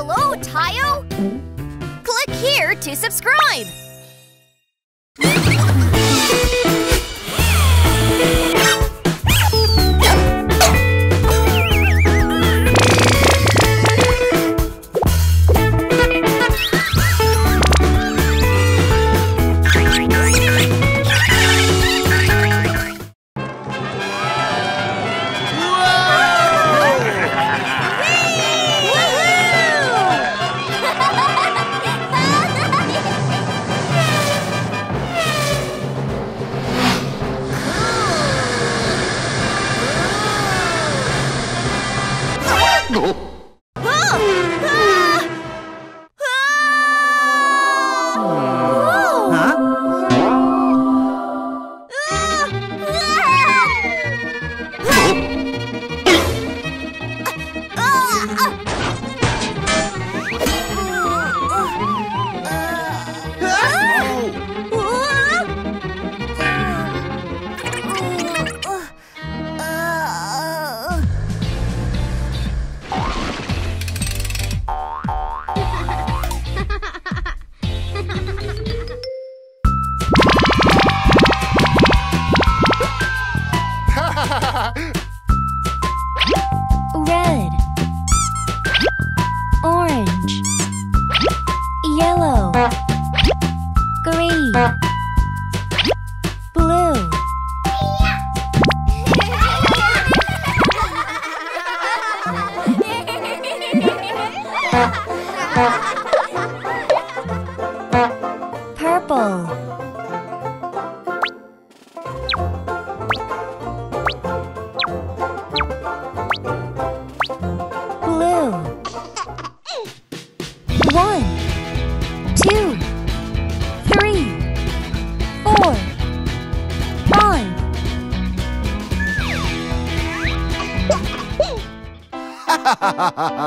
Hello, Tayo! Click here to subscribe! Purple. Blue. One, two, three, four, five. Yo,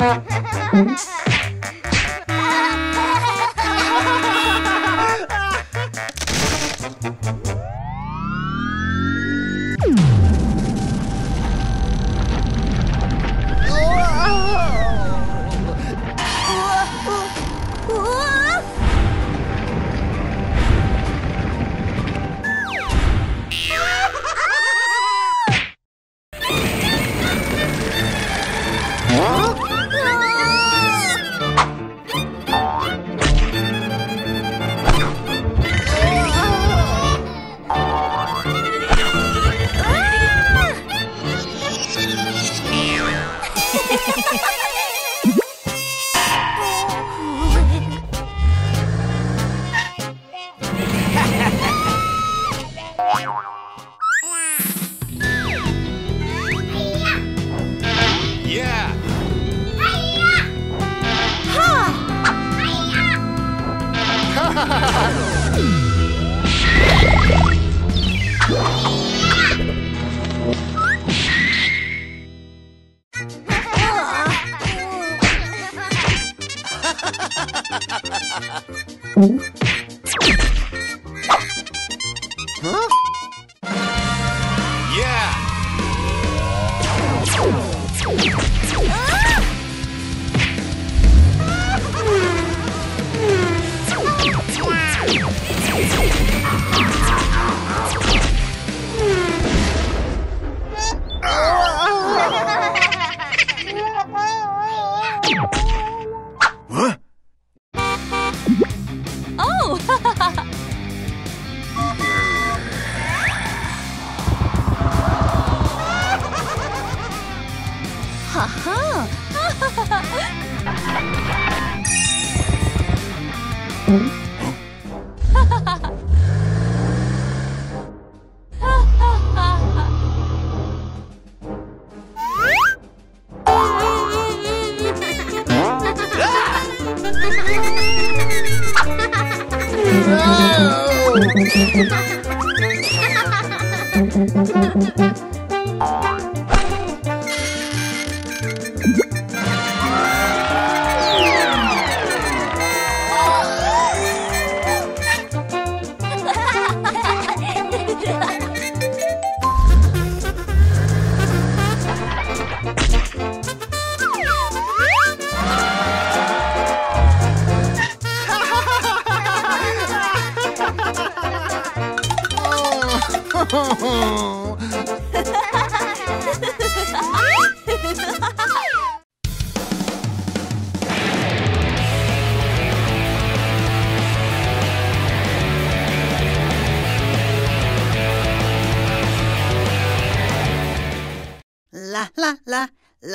Yeah! Let's go.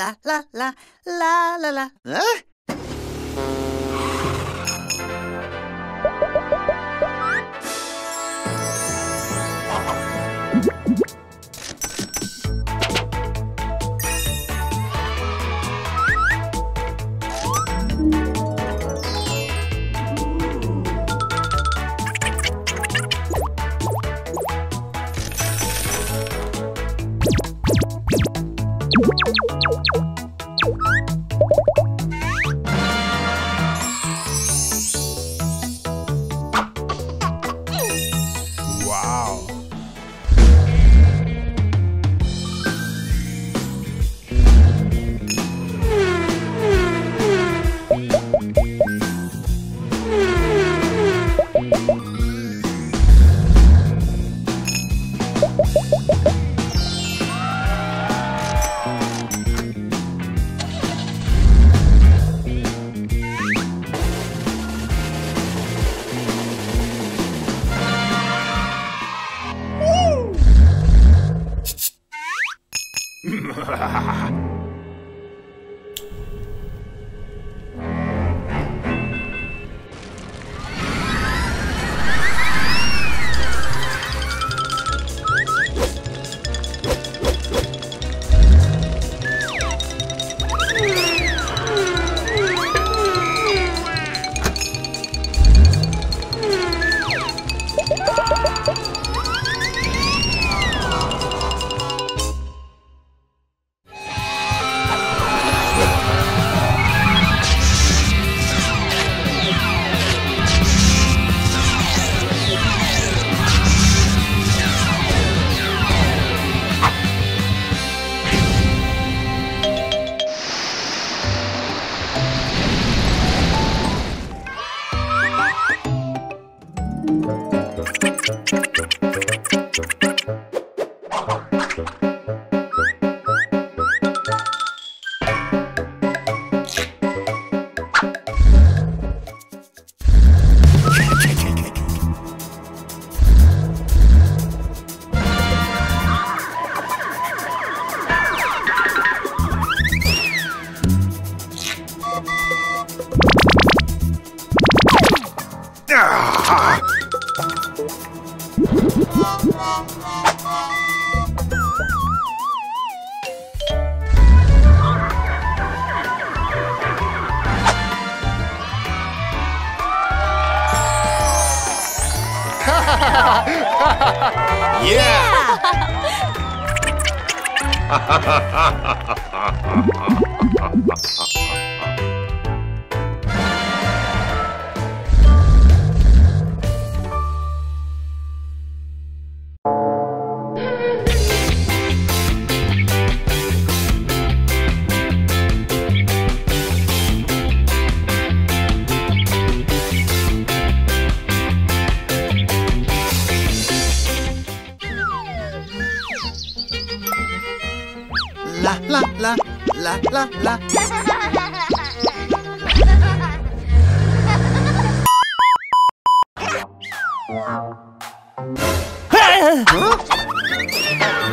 La la la la la la. Huh? yeah! Huh?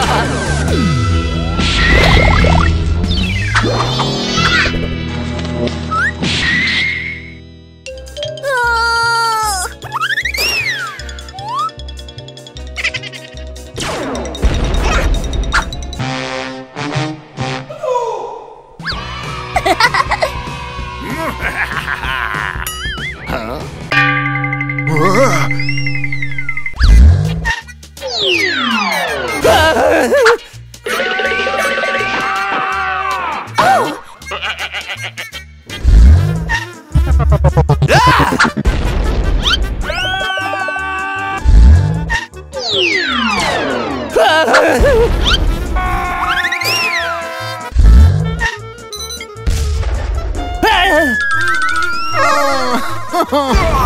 Yeah! Hmm.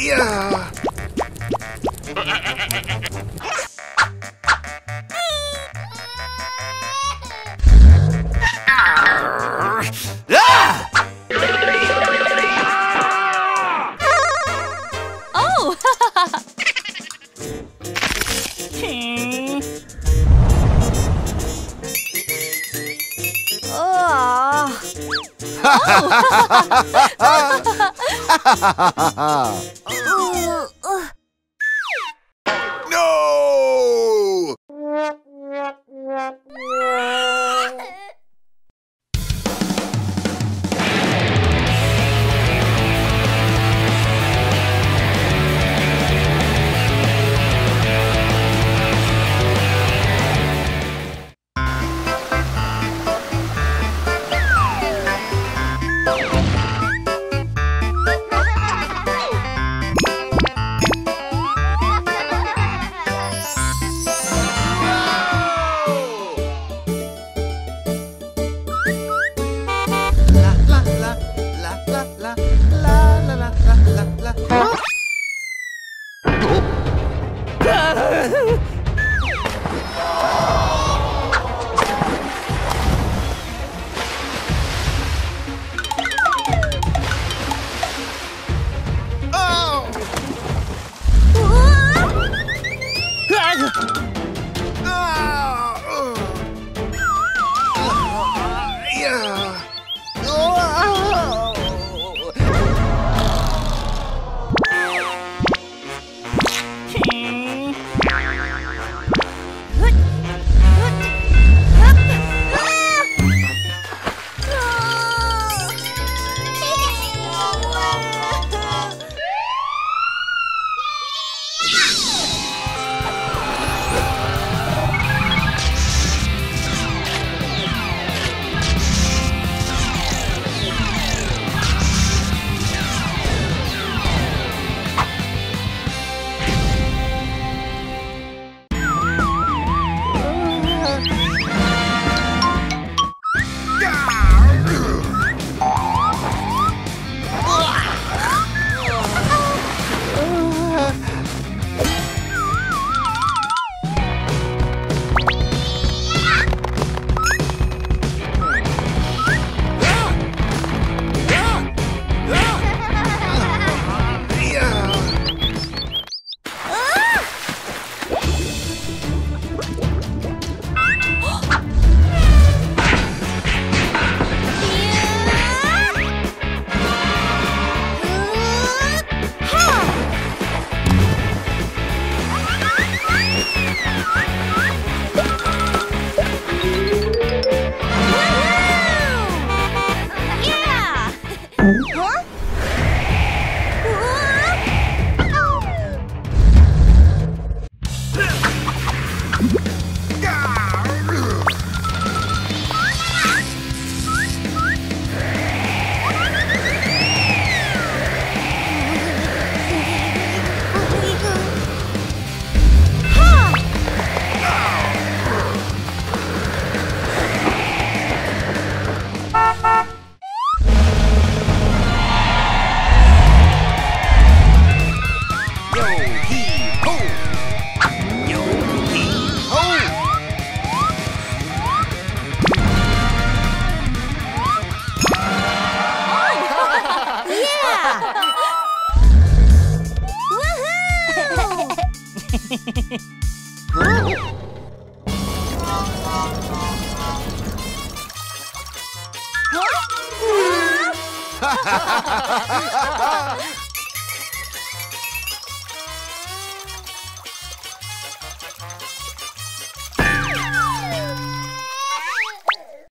Yeah! Ah! Oh! Ah. no!